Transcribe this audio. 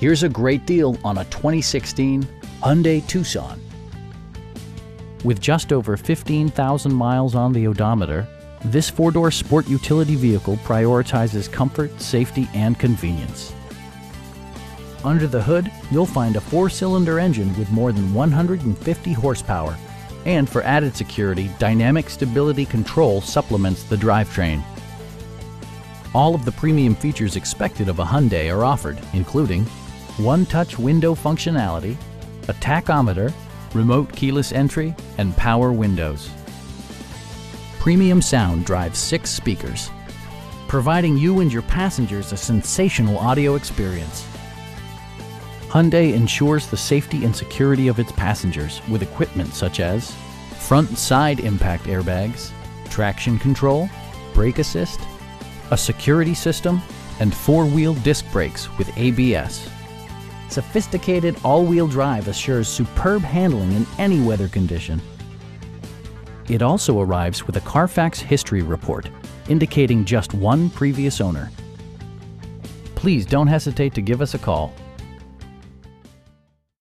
Here's a great deal on a 2016 Hyundai Tucson. With just over 15,000 miles on the odometer, this four-door sport utility vehicle prioritizes comfort, safety, and convenience. Under the hood, you'll find a four-cylinder engine with more than 150 horsepower. And for added security, Dynamic Stability Control supplements the drivetrain. All of the premium features expected of a Hyundai are offered, including one-touch window functionality, a tachometer, remote keyless entry, and power windows. Premium sound drives six speakers, providing you and your passengers a sensational audio experience. Hyundai ensures the safety and security of its passengers with equipment such as front and side impact airbags, traction control, brake assist, a security system, and four-wheel disc brakes with ABS. Sophisticated all-wheel drive assures superb handling in any weather condition. It also arrives with a Carfax history report, indicating just one previous owner. Please don't hesitate to give us a call